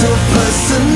to person.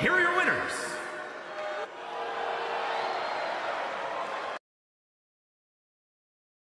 Here are your winners.